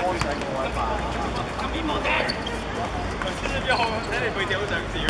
開晒個 WiFi。咁邊部啫？先至邊好，睇你背條好想笑。